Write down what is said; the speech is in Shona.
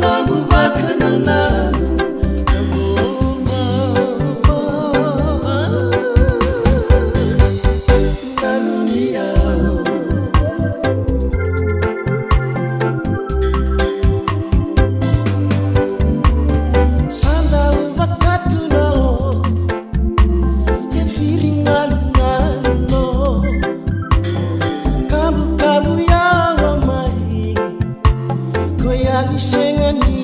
nanu vakrananna sing a